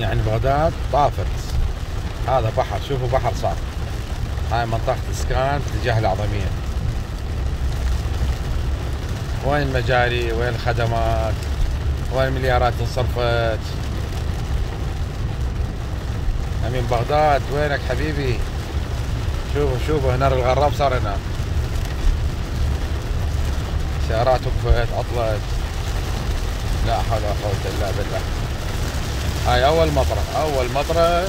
يعني بغداد طافت. هذا بحر شوفوا بحر صار. هاي منطقة إسكان اتجاه العظمية وين المجاري؟ وين الخدمات؟ وين المليارات انصرفت؟ أمين بغداد وينك حبيبي؟ شوفوا شوفوا هنا الغراب صار هنا. سيارات وقفت عطلت لا حول ولا قوة إلا بالله. هاي أول مطرة. أول مطرة